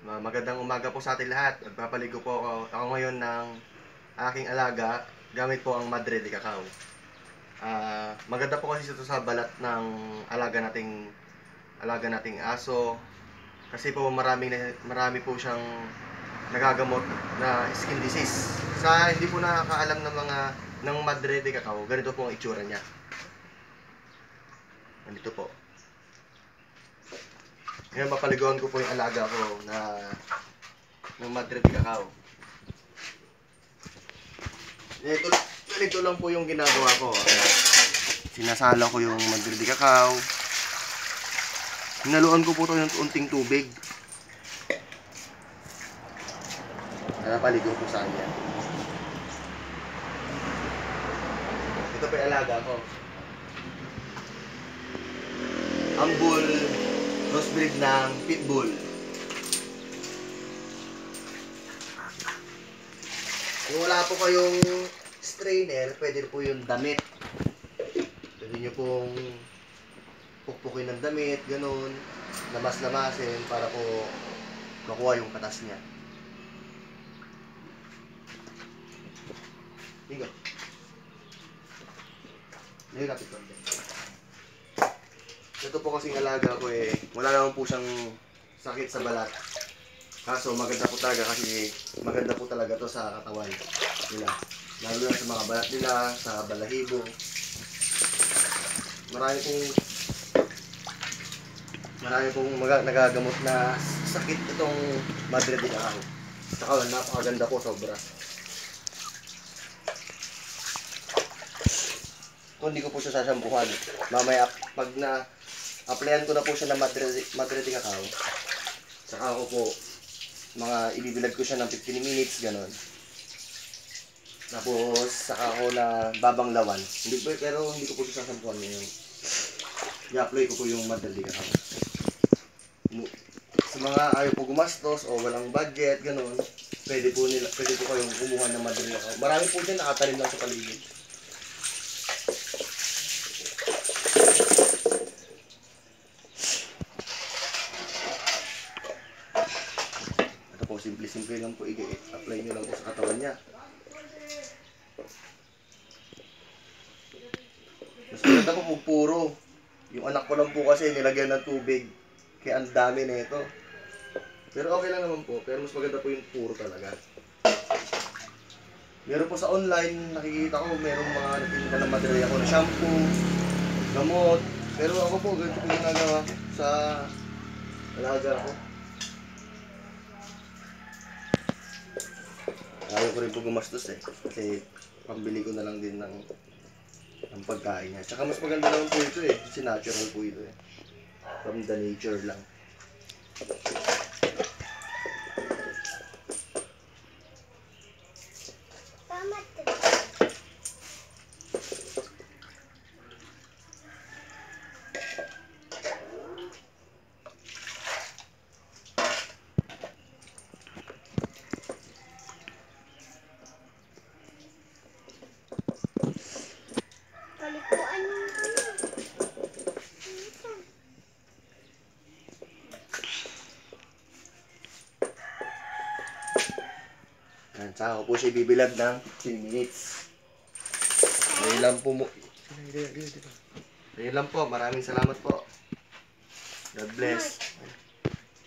Ma- Magandang umaga po sa ating lahat. Nagpapaligo po ako, ako ngayon ng aking alaga gamit po ang Madre de Cacao. Ah, maganda po kasi ito sa balat ng alaga nating alaga nating aso. Kasi po maraming marami po siyang nagagamot na skin disease. Sa hindi po nakakaalam ng mga ng Madre de Cacao, ganito po ang itsura niya. Nandito po. Ngayon, mapaliguan ko po yung alaga ko na ng Madrid Cacao. Ito, ganito lang po yung ginagawa ko. Sinasala ko yung Madrid Cacao. Hinaluan ko po ito ng unting tubig. Napaligo ko sa kanya. Ito pa yung alaga ko. Ang bull crossbreed ng pitbull. Kung wala po kayong strainer, pwede po yung damit. Pwede nyo pong pukpukin ng damit, ganun. Lamas-lamasin para po makuha yung katas niya. Bingo. Hindi kapit konti. Ito po kasing alaga ko eh, wala naman po siyang sakit sa balat. Kaso maganda po talaga kasi maganda po talaga to sa katawan nila. Lalo na sa mga balat nila, sa balahibo. Marami pong marami pong maga, nagagamot na sakit itong Madre de Cacao. Saka napakaganda po sobra. Kung hindi ko po siya sasampuhan, mamaya pag na applyan ko na po siya ng Madre, Madre de Cacao. Saka ako po, mga ibibilad ko siya ng 15 minutes, ganon. Tapos, saka ako na babanglawan. Hindi po, pero hindi ko po siya sasampuhan ngayon. I-apply ko po yung Cacao. Mu- Sa mga ayaw po gumastos o walang budget, ganon, pwede po nila, pwede po kayong kumuha ng de Cacao. Marami po dyan nakatanim lang sa paligid. Simple-simple lang po i-apply nyo lang po sa katawan niya. Mas maganda po puro. Yung anak ko lang po kasi nilagyan ng tubig. Kaya ang dami na ito. Pero okay lang naman po. Pero mas maganda po yung puro talaga. Meron po sa online, nakikita ko, merong mga nagtitinda ng material ko na shampoo, gamot. Pero ako po, ganito po ginagawa sa alaga ko. Ayaw ko rin po gumastos eh. Kasi pambili ko na lang din ng, ng pagkain niya. Tsaka mas maganda naman po ito eh. Kasi natural po ito eh. From the nature lang. Yan, tsaka ko po siya bibilad ng 10 minutes. Ayun lang po mo. Ayun lang po. Maraming salamat po. God bless.